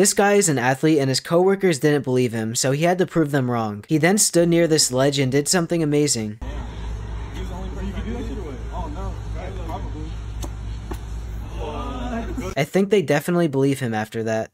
This guy is an athlete and his coworkers didn't believe him, so he had to prove them wrong. He then stood near this ledge and did something amazing. I think they definitely believe him after that.